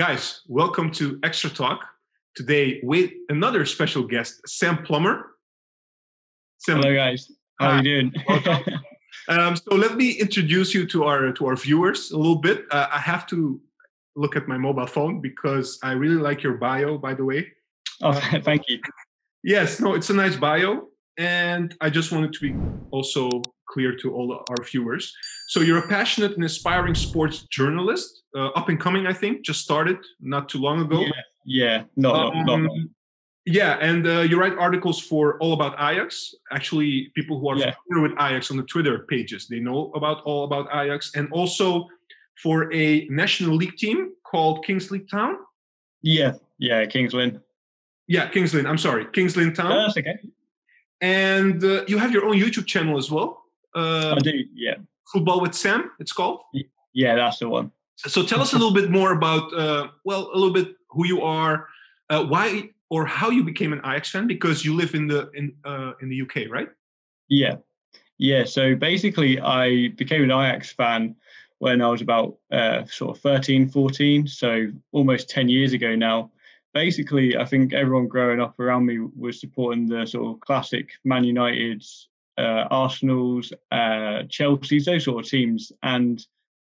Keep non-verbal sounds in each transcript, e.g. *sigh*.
Guys, welcome to XtraTalk. Today with another special guest, Sam Plummer. Sam, Hello, guys. How are you doing? *laughs* um, so let me introduce you to our to our viewers a little bit. Uh, I have to look at my mobile phone because I really like your bio. By the way. Oh, *laughs* thank you. Yes, no, it's a nice bio, and I just wanted to be also clear to all our viewers. So you're a passionate and aspiring sports journalist, uh, up and coming, I think, just started not too long ago. Yeah, yeah. no, um, no, no. Yeah, and uh, you write articles for All About Ajax. Actually, people who are yeah. familiar with Ajax on the Twitter pages, they know about All About Ajax, and also for a national league team called Kings League Town. Yeah, yeah, Kings Lynn. Yeah, Kings Lynn. I'm sorry, Kings Lynn Town. that's okay. And uh, you have your own YouTube channel as well. Uh, I do, yeah. Football with Sam, it's called. Yeah, that's the one. So tell us a little bit more about, uh, well, a little bit who you are, uh, why or how you became an Ajax fan because you live in the in uh, in the UK, right? Yeah, yeah. So basically, I became an Ajax fan when I was about uh, sort of 13, 14, so almost 10 years ago now. Basically, I think everyone growing up around me was supporting the sort of classic Man United's uh, Arsenal's, uh, Chelsea's, those sort of teams. And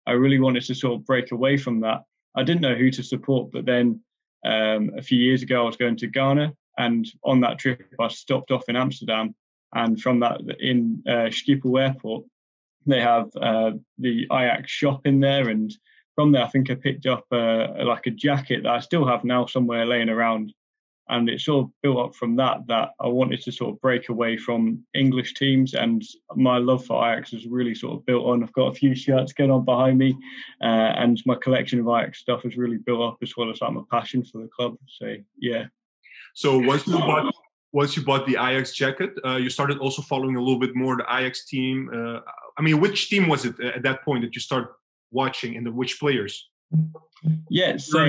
I really wanted to sort of break away from that. I didn't know who to support, but then um, a few years ago I was going to Ghana, and on that trip I stopped off in Amsterdam, and from that in uh, Schiphol Airport, they have uh, the Ajax shop in there, and from there I think I picked up uh, like a jacket that I still have now somewhere laying around and it sort of built up from that that I wanted to sort of break away from English teams and my love for Ajax was really sort of built on. I've got a few shirts going on behind me uh, and my collection of Ajax stuff has really built up as well as like my passion for the club. So yeah. So once you bought once you bought the Ajax jacket, uh, you started also following a little bit more the Ajax team. Uh, I mean, which team was it at that point that you started watching and the which players? Yeah, so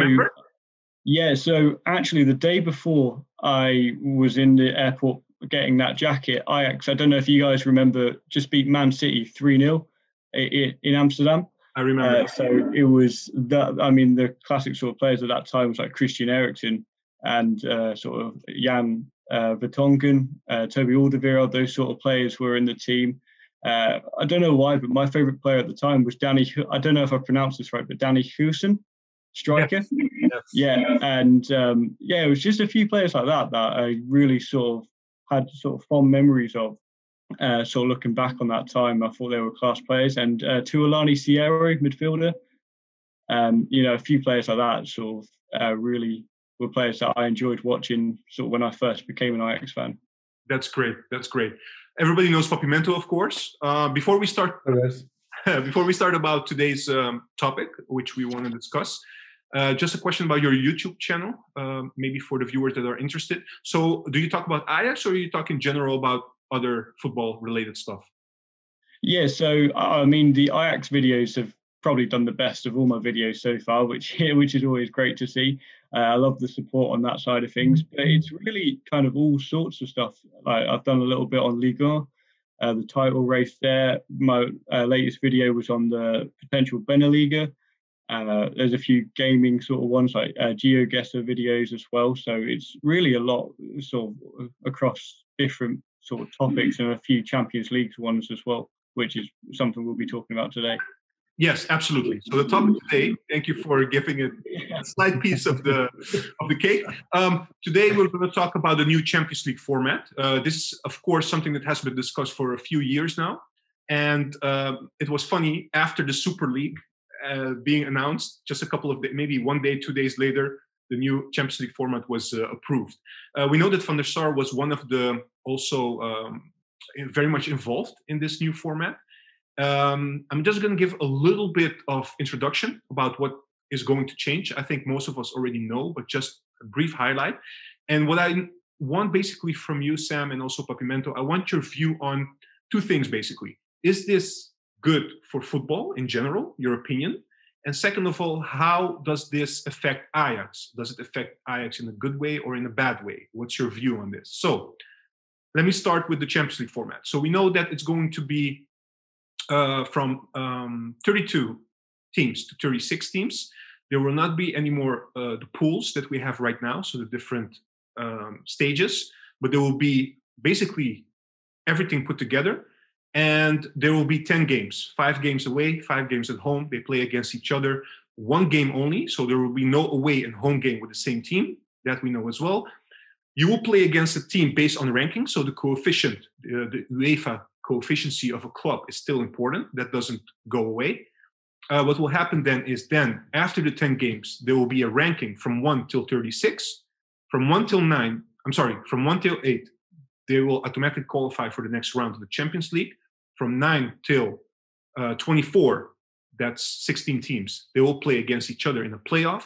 yeah, so actually, the day before I was in the airport getting that jacket, Ajax, I don't know if you guys remember, just beat Man City 3 0 in Amsterdam. I remember. Uh, so it was that, I mean, the classic sort of players at that time was like Christian Eriksen and uh, sort of Jan uh, Vertonghen, uh, Toby Alderweireld, those sort of players were in the team. Uh, I don't know why, but my favourite player at the time was Danny. I don't know if I pronounced this right, but Danny Goosen, striker. Yes. Yeah, and um, yeah, it was just a few players like that that I really sort of had sort of fond memories of. Uh, sort of looking back on that time, I thought they were class players. And uh, Thulani Serero, midfielder, um, you know, a few players like that sort of uh, really were players that I enjoyed watching sort of when I first became an Ajax fan. That's great. That's great. Everybody knows Papimento, of course. Uh, before we start, *laughs* before we start about today's um, topic, which we want to discuss, uh, just a question about your YouTube channel, uh, maybe for the viewers that are interested. So, do you talk about Ajax, or are you talk in general about other football-related stuff? Yeah, so I mean, the Ajax videos have probably done the best of all my videos so far, *laughs* which which is always great to see. Uh, I love the support on that side of things, but it's really kind of all sorts of stuff. Like I've done a little bit on Liga, uh, the title race there. My uh, latest video was on the potential Beneliga. Uh, there's a few gaming sort of ones like uh, GeoGuessr videos as well. So it's really a lot sort of across different sort of topics and a few Champions League ones as well, which is something we'll be talking about today. Yes, absolutely. So the topic today, thank you for giving it a slight piece of the of the cake. Um, today we're going to talk about the new Champions League format. Uh, this is, of course, something that has been discussed for a few years now, and uh, it was funny after the Super League uh, being announced, just a couple of days, maybe one day, two days later, the new Champions League format was uh, approved. Uh, we know that Van der Sar was one of the also um, very much involved in this new format. Um, I'm just going to give a little bit of introduction about what is going to change. I think most of us already know, but just a brief highlight. And what I want basically from you, Sam, and also Papimento, I want your view on two things basically. Is this good for football in general, your opinion? And second of all, how does this affect Ajax? Does it affect Ajax in a good way or in a bad way? What's your view on this? So let me start with the Champions League format. So we know that it's going to be uh, from um, 32 teams to 36 teams. there will not be any more uh, the pools that we have right now, so the different um, stages, but there will be basically everything put together. And there will be 10 games, five games away, five games at home. They play against each other, one game only. So there will be no away and home game with the same team. That we know as well. You will play against a team based on ranking. So the coefficient, uh, the UEFA coefficient of a club is still important. That doesn't go away. Uh, what will happen then is then after the 10 games, there will be a ranking from 1 till 36. From 1 till 9, I'm sorry, from 1 till 8, they will automatically qualify for the next round of the Champions League. From 9 till uh, 24, that's 16 teams, they will play against each other in a playoff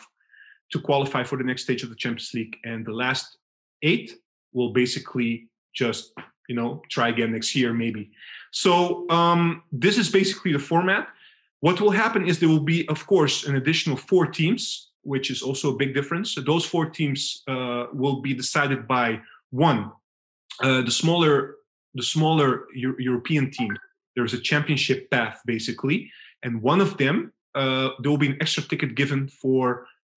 to qualify for the next stage of the Champions League. And the last eight will basically just you know try again next year maybe. So um, this is basically the format. What will happen is there will be of course an additional four teams which is also a big difference. So those four teams uh, will be decided by one uh, the smaller the smaller Euro- european team there's a championship path basically and one of them uh, there will be an extra ticket given for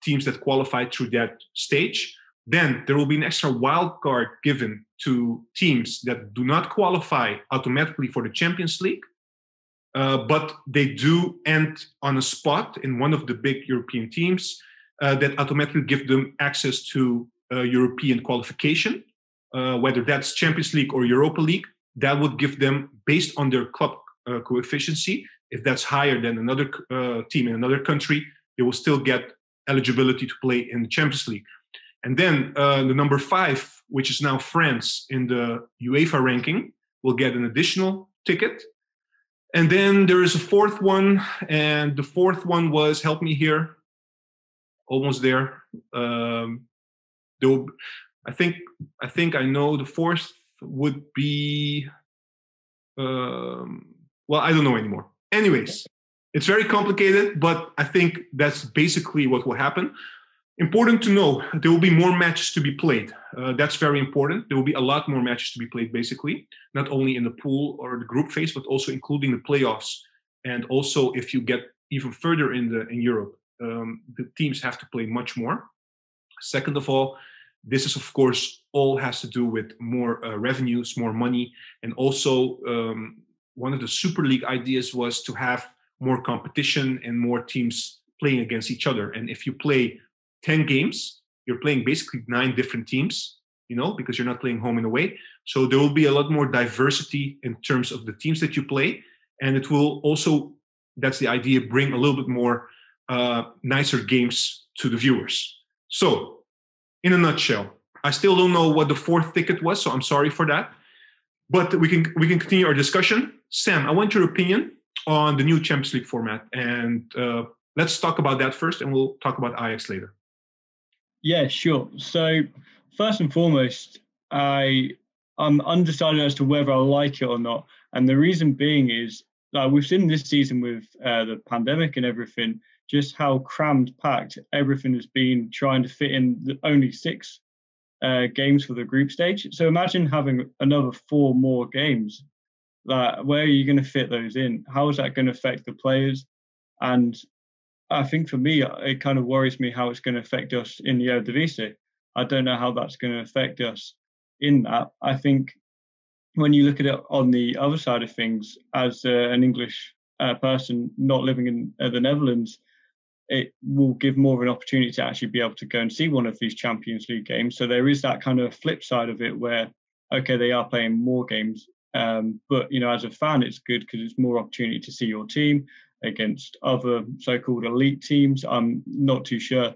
teams that qualify through that stage then there will be an extra wild card given to teams that do not qualify automatically for the Champions League, uh, but they do end on a spot in one of the big European teams uh, that automatically give them access to uh, European qualification, uh, whether that's Champions League or Europa League. That would give them, based on their club uh, coefficient, if that's higher than another uh, team in another country, they will still get eligibility to play in the Champions League. And then uh, the number five, which is now France in the UEFA ranking, will get an additional ticket. And then there is a fourth one, and the fourth one was help me here, almost there. Um, I think I think I know the fourth would be. Um, well, I don't know anymore. Anyways, it's very complicated, but I think that's basically what will happen. Important to know, there will be more matches to be played. Uh, that's very important. There will be a lot more matches to be played, basically, not only in the pool or the group phase, but also including the playoffs. And also, if you get even further in the in Europe, um, the teams have to play much more. Second of all, this is of course all has to do with more uh, revenues, more money, and also um, one of the Super League ideas was to have more competition and more teams playing against each other. And if you play 10 games, you're playing basically nine different teams, you know, because you're not playing home and away. So there will be a lot more diversity in terms of the teams that you play. And it will also, that's the idea, bring a little bit more uh, nicer games to the viewers. So, in a nutshell, I still don't know what the fourth ticket was, so I'm sorry for that. But we can we can continue our discussion. Sam, I want your opinion on the new Champions League format, and uh, let's talk about that first, and we'll talk about Ajax later. Yeah, sure. So first and foremost, I I'm undecided as to whether I like it or not, and the reason being is like we've seen this season with uh, the pandemic and everything, just how crammed packed everything has been trying to fit in only six uh, games for the group stage. So imagine having another four more games. Like, where are you going to fit those in? How is that going to affect the players? And I think for me, it kind of worries me how it's going to affect us in the Eredivisie. I don't know how that's going to affect us in that. I think when you look at it on the other side of things, as uh, an English uh, person not living in uh, the Netherlands, it will give more of an opportunity to actually be able to go and see one of these Champions League games. So there is that kind of flip side of it where, okay, they are playing more games, um, but you know, as a fan, it's good because it's more opportunity to see your team against other so-called elite teams. I'm not too sure,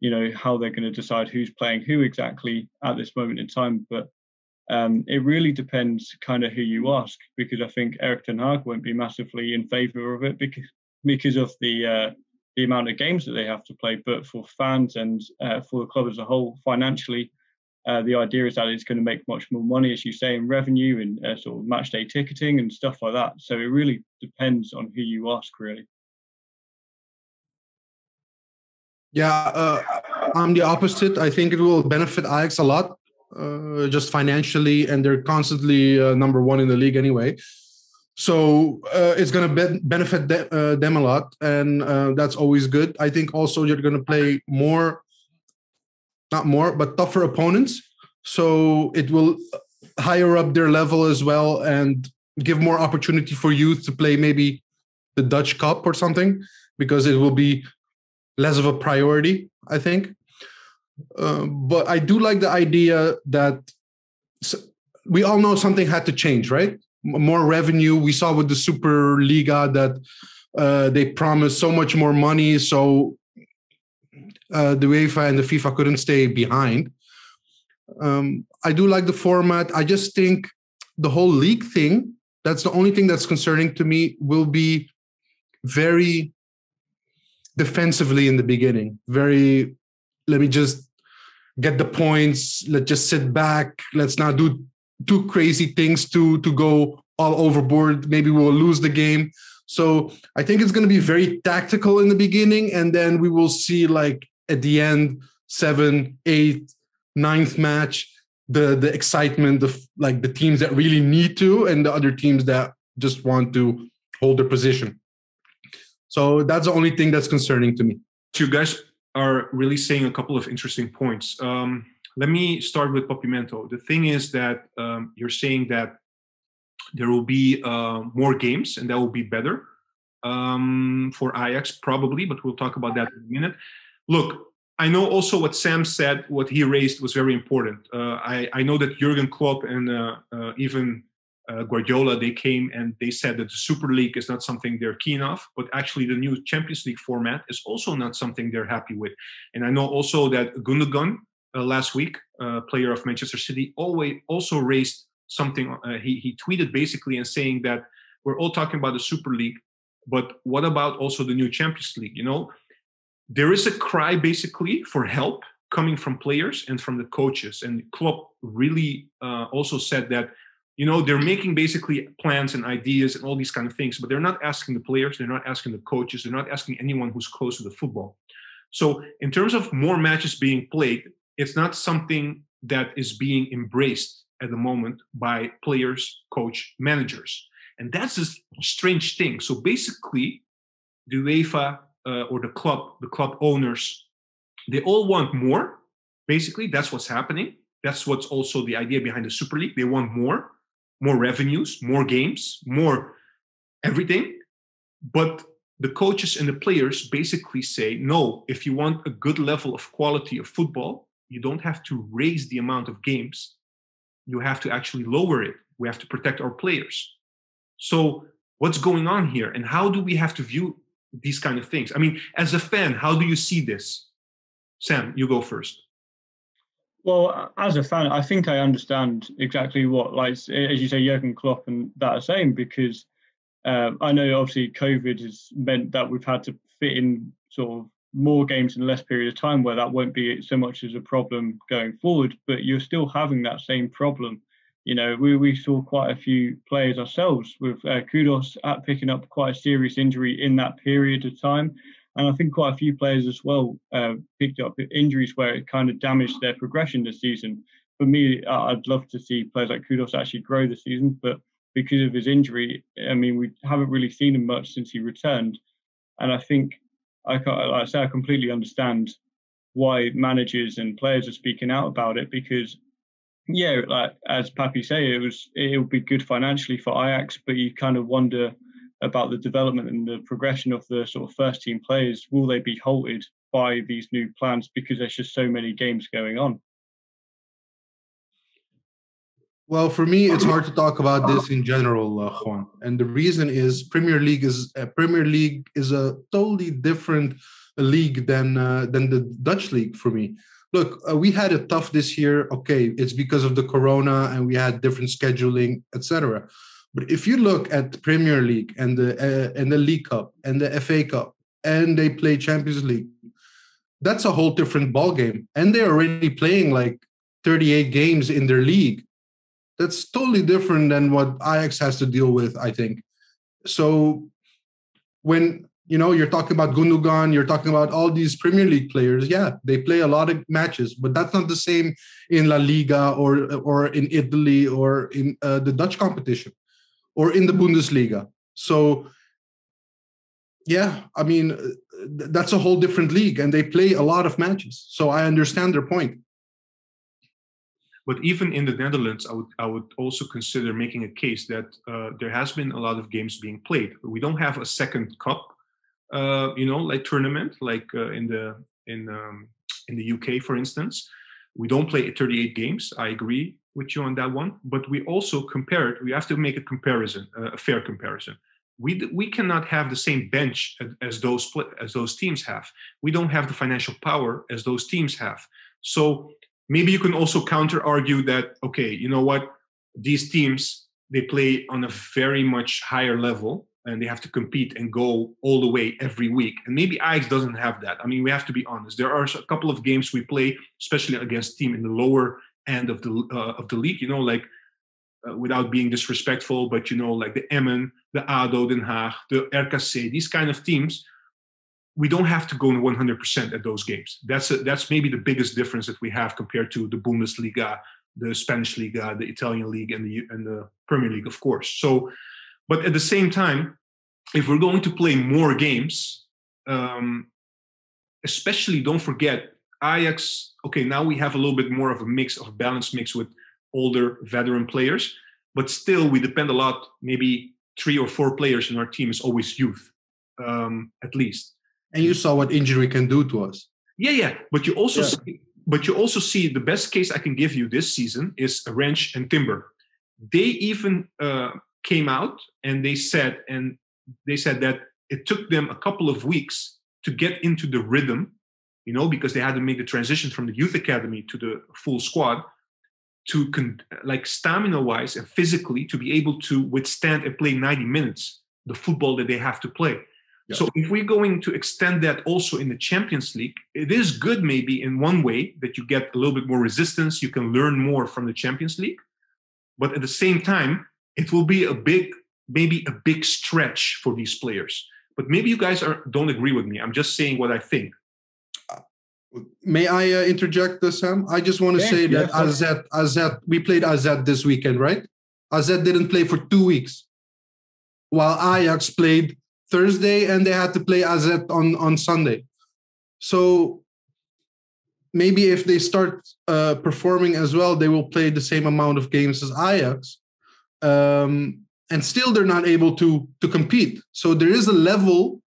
you know, how they're going to decide who's playing who exactly at this moment in time. But um, it really depends kind of who you ask, because I think Erik ten Hag won't be massively in favour of it because because of the uh, the amount of games that they have to play. But for fans and uh, for the club as a whole, financially, uh, the idea is that it's going to make much more money, as you say, in revenue and uh, sort of match day ticketing and stuff like that. So it really depends on who you ask, really. Yeah, uh, I'm the opposite. I think it will benefit Ajax a lot, uh, just financially, and they're constantly uh, number one in the league anyway. So uh, it's going to be- benefit de- uh, them a lot, and uh, that's always good. I think also you're going to play more, not more, but tougher opponents. So it will higher up their level as well, and give more opportunity for youth to play maybe the Dutch Cup or something, because it will be less of a priority. I think. Uh, but I do like the idea that we all know something had to change, right? More revenue. We saw with the Superliga that uh, they promised so much more money, so uh, the UEFA and the FIFA couldn't stay behind. Um, I do like the format. I just think the whole league thing, that's the only thing that's concerning to me, will be very defensively in the beginning. Very, let me just get the points. Let's just sit back. Let's not do do crazy things to to go all overboard. Maybe we'll lose the game. So I think it's going to be very tactical in the beginning, and then we will see like at the end, seven, eight, ninth match, the the excitement of like the teams that really need to, and the other teams that just want to hold their position. So that's the only thing that's concerning to me. You guys are really saying a couple of interesting points. Um, let me start with Papimento. The thing is that um, you're saying that there will be uh, more games and that will be better um, for Ajax, probably, but we'll talk about that in a minute. Look, I know also what Sam said, what he raised was very important. Uh, I, I, know that Jurgen Klopp and uh, uh even uh, Guardiola, they came and they said that the Super League is not something they're keen of, but actually the new Champions League format is also not something they're happy with. And I know also that Gundogan, last week, uh, player of Manchester City, always also raised something. Uh, he he tweeted basically and saying that we're all talking about the Super League, but what about also the new Champions League? You know, there is a cry basically for help coming from players and from the coaches. And Klopp really uh, also said that you know they're making basically plans and ideas and all these kind of things, but they're not asking the players, they're not asking the coaches, they're not asking anyone who's close to the football. So in terms of more matches being played, it's not something that is being embraced at the moment by players, coach, managers. And that's a strange thing. So basically, the UEFA uh, or the club, the club owners, they all want more. Basically, that's what's happening. That's what's also the idea behind the Super League. They want more, more revenues, more games, more everything. But the coaches and the players basically say, no, if you want a good level of quality of football, you don't have to raise the amount of games. You have to actually lower it. We have to protect our players. So what's going on here? And how do we have to view these kind of things? I mean as a fan how do you see this? Sam you go first. Well, as a fan, I think I understand exactly what, like as you say, Jurgen Klopp and that are saying because uh, I know obviously COVID has meant that we've had to fit in sort of more games in less period of time where that won't be so much as a problem going forward but you're still having that same problem. You know we, we saw quite a few players ourselves with uh, Kudus at picking up quite a serious injury in that period of time. And i think quite a few players as well uh, picked up injuries where it kind of damaged their progression this season. For me i'd love to see players like Kudus actually grow this season but because of his injury i mean we haven't really seen him much since he returned. And i think I, like I say, I completely understand why managers and players are speaking out about it because, yeah, like as Papi say, it was it would be good financially for Ajax, but you kind of wonder about the development and the progression of the sort of first team players. Will they be halted by these new plans because there's just so many games going on? Well, for me, it's hard to talk about this in general, uh, Juan, and the reason is Premier League is uh, Premier League is a totally different league than uh, than the Dutch league for me. Look, uh, we had it tough this year. Okay, it's because of the Corona, and we had different scheduling, etc. But if you look at Premier League and the uh, and the League Cup and the FA Cup, and they play Champions League, that's a whole different ball game, and they're already playing like 38 games in their league that's totally different than what Ajax has to deal with, I think. So when you know you're talking about Gundogan, you're talking about all these Premier League players. Yeah, they play a lot of matches, but that's not the same in La Liga or or in Italy or in uh, the Dutch competition. or in the Bundesliga. So, yeah, I mean, uh, that's a whole different league, and they play a lot of matches. So I understand their point. But even in the Netherlands, I would I would also consider making a case that uh, there has been a lot of games being played. We don't have a second cup, uh, you know, like tournament, like uh, in the in um, in the UK, for instance. We don't play 38 games. I agree with you on that one. But we also compare it. We have to make a comparison, uh, a fair comparison. We we cannot have the same bench as those as those teams have. We don't have the financial power as those teams have. So maybe you can also counter argue that okay you know what? These teams they play on a very much higher level and they have to compete and go all the way every week. And maybe Ajax doesn't have that. I mean we have to be honest. There are a couple of games we play especially against team in the lower end of the uh, of the league you know like uh, without being disrespectful but you know like the Emmen the ADO Den Haag the RKC these kind of teams we don't have to go 100% at those games. That's a, that's maybe the biggest difference that we have compared to the Bundesliga, the Spanish Liga, the Italian league, and the and the Premier League, of course. So, but at the same time, if we're going to play more games, um, especially don't forget Ajax. Okay, now we have a little bit more of a mix of a balanced mix with older veteran players, but still we depend a lot. Maybe three or four players in our team is always youth, um, at least and you saw what injury can do to us. Yeah, yeah. But you also yeah. see, but you also see the best case I can give you this season is Rensch and Timber. They even uh, came out and they said and they said that it took them a couple of weeks to get into the rhythm, you know, because they had to make the transition from the youth academy to the full squad to con- like stamina wise and physically to be able to withstand and play 90 minutes the football that they have to play yeah. So if we're going to extend that also in the Champions League, it is good maybe in one way that you get a little bit more resistance, you can learn more from the Champions League. But at the same time, it will be a big, maybe a big stretch for these players. But maybe you guys are, don't agree with me. I'm just saying what I think. May I uh, interject, this, Sam? I just want to say that AZ, AZ, we played AZ this weekend, right? AZ didn't play for two weeks, while Ajax played Thursday and they had to play AZ on, on Sunday. So maybe if they start uh, performing as well, they will play the same amount of games as Ajax. Um, and still they're not able to, to compete. So there is a level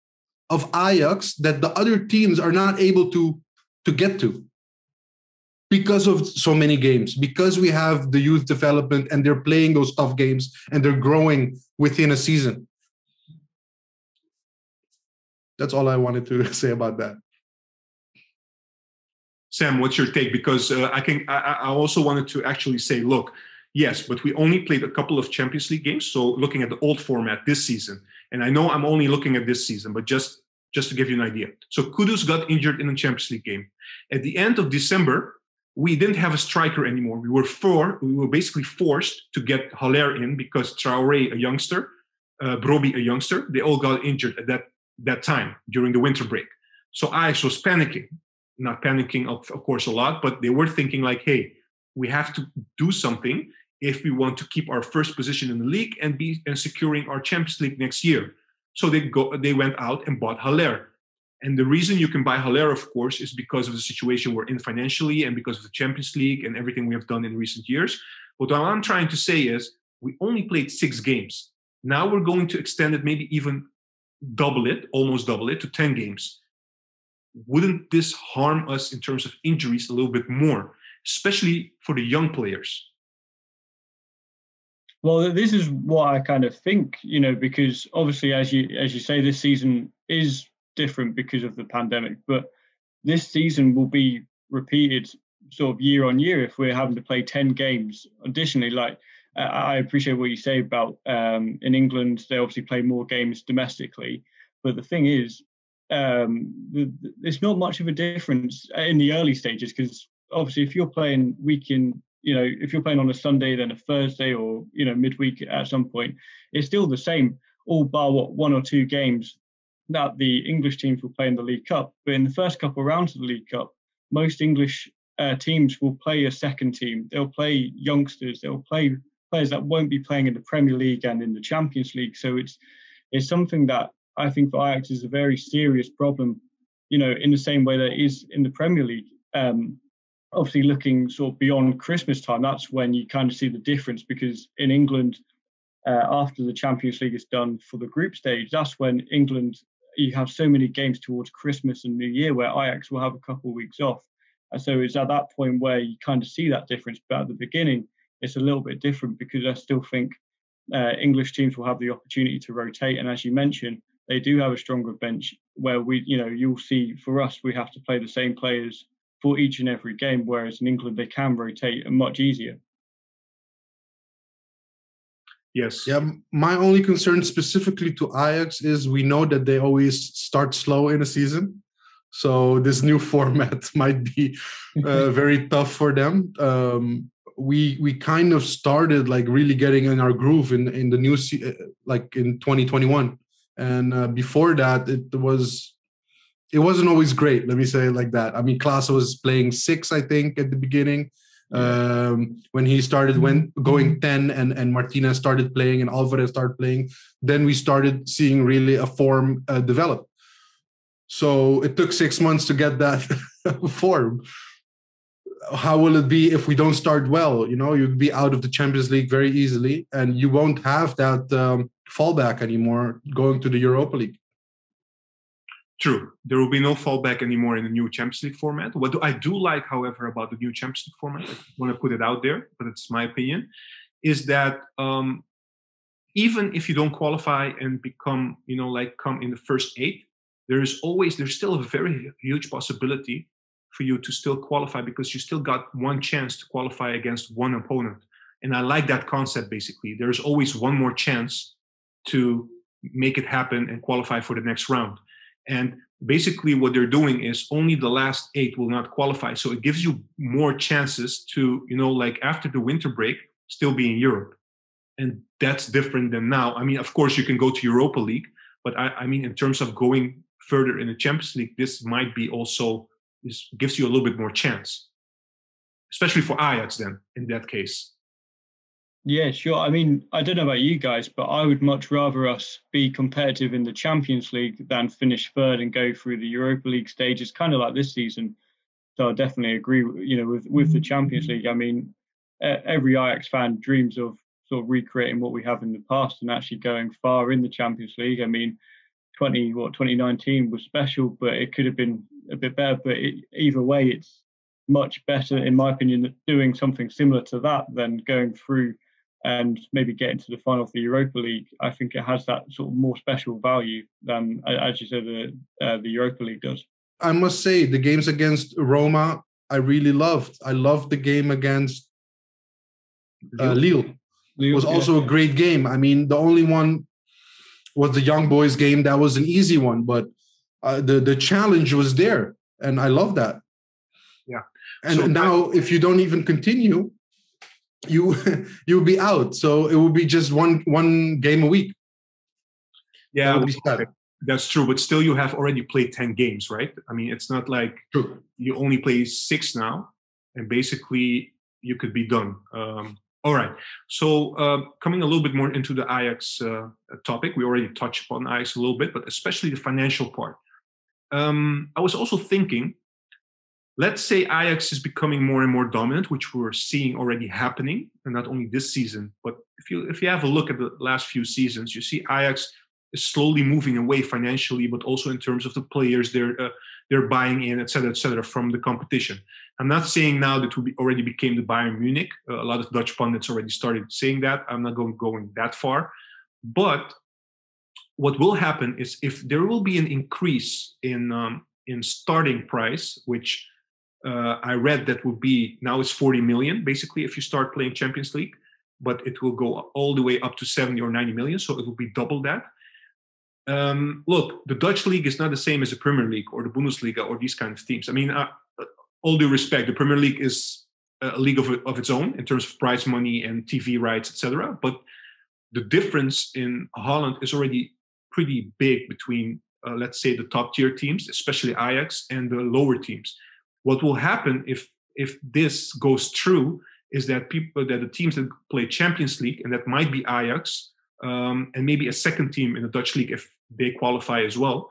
of Ajax that the other teams are not able to, to get to because of so many games, because we have the youth development and they're playing those tough games and they're growing within a season that's all I wanted to *laughs* say about that. Sam, what's your take? Because uh, I can. I, I, also wanted to actually say, look, yes, but we only played a couple of Champions League games. So looking at the old format this season, and I know I'm only looking at this season, but just just to give you an idea. So Kudus got injured in a Champions League game. At the end of December, we didn't have a striker anymore. We were for we were basically forced to get Haller in because Traore, a youngster, uh, Brobbey, a youngster, they all got injured at that that time during the winter break. So Ajax was panicking, not panicking, of, of course, a lot, but they were thinking like, hey, we have to do something if we want to keep our first position in the league and be and securing our Champions League next year. So they go they went out and bought Haller. And the reason you can buy Haller, of course, is because of the situation we're in financially and because of the Champions League and everything we have done in recent years. But what I'm trying to say is we only played six games. Now we're going to extend it maybe even double it, almost double it to 10 games, wouldn't this harm us in terms of injuries a little bit more, especially for the young players? Well, this is what I kind of think, you know, because obviously, as you as you say, this season is different because of the pandemic, but this season will be repeated sort of year on year if we're having to play 10 games additionally like I appreciate what you say about um, in England, they obviously play more games domestically. But the thing is, um, the, the, it's not much of a difference in the early stages because obviously, if you're playing week in, you know, if you're playing on a Sunday, then a Thursday or, you know, midweek at some point, it's still the same, all bar what one or two games that the English teams will play in the League Cup. But in the first couple of rounds of the League Cup, most English uh, teams will play a second team. They'll play youngsters. They'll play players that won't be playing in the Premier League and in the Champions League. So it's it's something that I think for Ajax is a very serious problem. You know, in the same way that it is in the Premier League. Um, obviously, looking sort of beyond Christmas time, that's when you kind of see the difference because in England, uh, after the Champions League is done for the group stage, that's when England you have so many games towards Christmas and New Year where Ajax will have a couple of weeks off. And so it's at that point where you kind of see that difference. But at the beginning, it's a little bit different because I still think uh, English teams will have the opportunity to rotate. And as you mentioned, they do have a stronger bench where we, you know, you'll see for us, we have to play the same players for each and every game, whereas in England, they can rotate much easier. Yes. Yeah. My only concern specifically to Ajax is we know that they always start slow in a season. So this new *laughs* format might be uh, very tough for them. Um, we we kind of started like really getting in our groove in in the new like in 2021, and uh, before that it was it wasn't always great. Let me say it like that. I mean, Klaassen was playing six, I think, at the beginning um, when he started when going 10 and, and Martinez started playing and Alvarez started playing, then we started seeing really a form uh, develop. So it took six months to get that *laughs* form. How will it be if we don't start well? You know, you'd be out of the Champions League very easily, and you won't have that um, fallback anymore going to the Europa League. True. There will be no fallback anymore in the new Champions League format. What do I do like, however, about the new Champions League format, I want to put it out there, but it's my opinion, is that um, even if you don't qualify and become, you know, like come in the first eight, there is always, there's still a very huge possibility for you to still qualify because you still got one chance to qualify against one opponent. And I like that concept basically. There's always one more chance to make it happen and qualify for the next round. And basically, what they're doing is only the last eight will not qualify. So it gives you more chances to, you know, like after the winter break, still be in Europe. And that's different than now. I mean, of course, you can go to Europa League, but I, I mean, in terms of going further in the Champions League, this might be also this gives you a little bit more chance, especially for Ajax. Then in that case, yeah, sure. I mean, I don't know about you guys, but I would much rather us be competitive in the Champions League than finish third and go through the Europa League stages, kind of like this season. So I definitely agree, you know, with with the Champions League. I mean, every Ajax fan dreams of sort of recreating what we have in the past and actually going far in the Champions League. I mean, 20 what 2019 was special, but it could have been a bit better. But it, either way, it's much better, in my opinion, doing something similar to that than going through and maybe get into the final of the Europa League, I think it has that sort of more special value than, as you said, the uh, the Europa League does. I must say, the games against Roma, I really loved. I loved the game against uh, Lille. Lille. It was also yeah. a great game. I mean, the only one was the Young Boys game. That was an easy one, but uh, the the challenge was there, and I love that. Yeah. And so now, I, if you don't even continue, you *laughs* you'll be out. So it will be just one one game a week. Yeah, that that's true. But still, you have already played ten games, right? I mean, it's not like true. you only play six now, and basically you could be done. Um, all right. So uh, coming a little bit more into the Ajax uh, topic, we already touched upon Ajax a little bit, but especially the financial part. Um, I was also thinking let's say Ajax is becoming more and more dominant, which we're seeing already happening, and not only this season, but if you if you have a look at the last few seasons, you see Ajax is slowly moving away financially, but also in terms of the players they're uh, they're buying in, et cetera, et cetera, from the competition. I'm not saying now that we already became the Bayern Munich. Uh, a lot of Dutch pundits already started saying that. I'm not going going that far, but what will happen is if there will be an increase in um, in starting price, which uh, I read that would be now it's 40 million basically if you start playing Champions League, but it will go all the way up to 70 or 90 million, so it will be double that. Um, look, the Dutch league is not the same as the Premier League or the Bundesliga or these kind of teams. I mean, uh, all due respect, the Premier League is a league of, of its own in terms of prize money and TV rights, etc. But the difference in Holland is already pretty big between, uh, let's say, the top tier teams, especially Ajax, and the lower teams what will happen if if this goes through is that people that the teams that play Champions League and that might be Ajax um, and maybe a second team in the Dutch league if they qualify as well.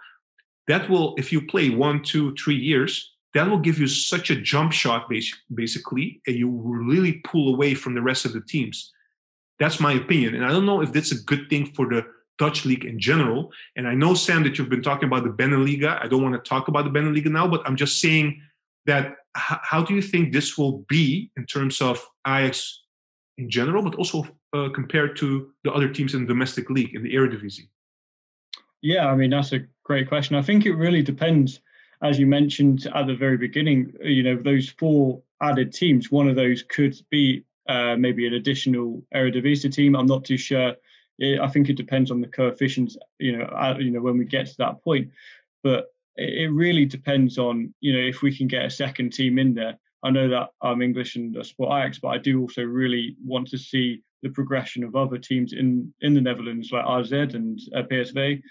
That will, if you play one, two, three years, that will give you such a jump shot, basically, and you really pull away from the rest of the teams. That's my opinion, and I don't know if that's a good thing for the Dutch league in general. And I know Sam that you've been talking about the Beneliga. I don't want to talk about the Beneliga now, but I'm just saying that how do you think this will be in terms of Ajax in general, but also uh, compared to the other teams in the domestic league in the Eredivisie? Yeah, I mean that's a great question. I think it really depends, as you mentioned at the very beginning. You know, those four added teams. One of those could be uh, maybe an additional Eredivisie team. I'm not too sure. I think it depends on the coefficients. You know, uh, you know when we get to that point, but it really depends on you know if we can get a second team in there. I know that I'm English and I support Ajax, but I do also really want to see the progression of other teams in in the Netherlands like AZ and uh, PSV.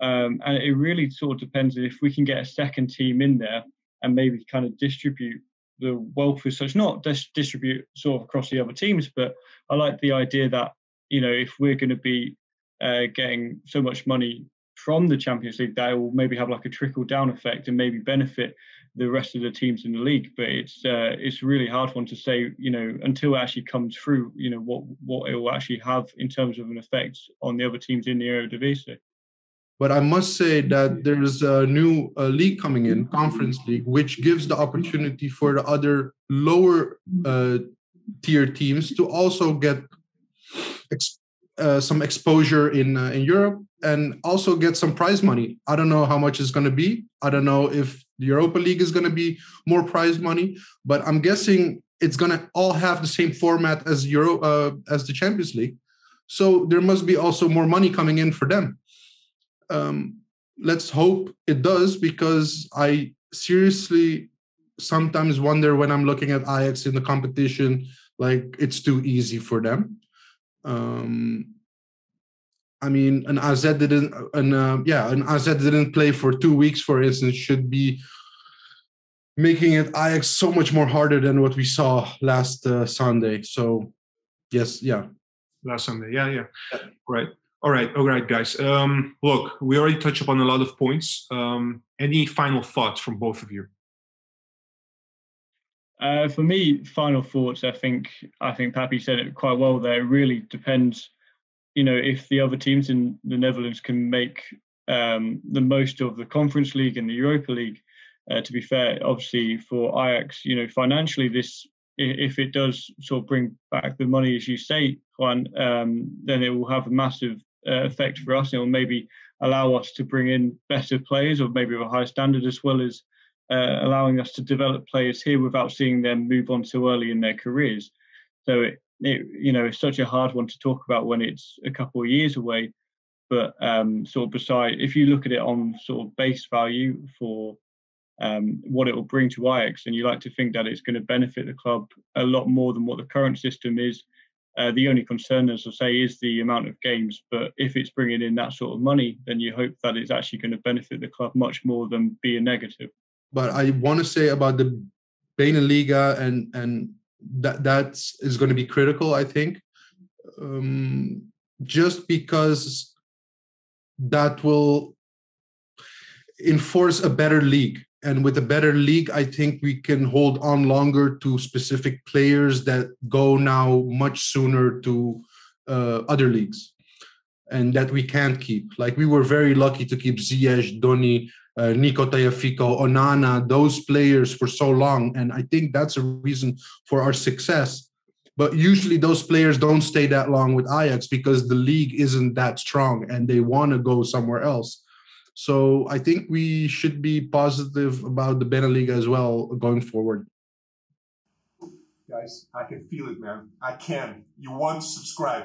Um, and it really sort of depends if we can get a second team in there and maybe kind of distribute the wealth as such, not dis- distribute sort of across the other teams, but I like the idea that you know if we're going to be uh, getting so much money from the Champions League, that will maybe have like a trickle down effect and maybe benefit the rest of the teams in the league. But it's uh, it's really hard one to say, you know, until it actually comes through, you know, what what it will actually have in terms of an effect on the other teams in the Eredivisie. But I must say that there's a new uh, league coming in, Conference League, which gives the opportunity for the other lower uh, tier teams to also get ex- uh, some exposure in uh, in Europe and also get some prize money. I don't know how much it's going to be. I don't know if the Europa League is going to be more prize money, but I'm guessing it's going to all have the same format as Euro uh, as the Champions League. So there must be also more money coming in for them. Um, let's hope it does because I seriously sometimes wonder when I'm looking at Ajax in the competition, like it's too easy for them. Um, I mean, an AZ didn't, an uh, yeah, an AZ didn't play for two weeks, for instance, should be making it Ajax so much more harder than what we saw last uh, Sunday. So, yes, yeah, last Sunday, yeah, yeah, yeah. right. All right, all right, guys. Um, look, we already touched upon a lot of points. Um, any final thoughts from both of you? Uh, for me, final thoughts. I think I think Papi said it quite well. There, it really depends you know, if the other teams in the Netherlands can make um, the most of the Conference League and the Europa League, uh, to be fair, obviously for Ajax, you know, financially, this if it does sort of bring back the money, as you say, Juan, um, then it will have a massive uh, effect for us. It will maybe allow us to bring in better players, or maybe of a higher standard, as well as uh, allowing us to develop players here without seeing them move on so early in their careers. So it, it, you know, it's such a hard one to talk about when it's a couple of years away. But um, sort of beside, if you look at it on sort of base value for um, what it will bring to Ajax, and you like to think that it's going to benefit the club a lot more than what the current system is. Uh, the only concern, as I say, is the amount of games. But if it's bringing in that sort of money, then you hope that it's actually going to benefit the club much more than be a negative. But I want to say about the Beneliga and and that that is going to be critical i think um, just because that will enforce a better league. And with a better league i think we can hold on longer to specific players that go now much sooner to uh, other leagues and that we can't keep. Like we were very lucky to keep ziyech donny uh, Nico Tagliafico, Onana, those players for so long. And I think that's a reason for our success. But usually those players don't stay that long with Ajax because the league isn't that strong and they want to go somewhere else. So I think we should be positive about the Beneliga as well going forward. Guys, I can feel it, man. I can. You want to subscribe.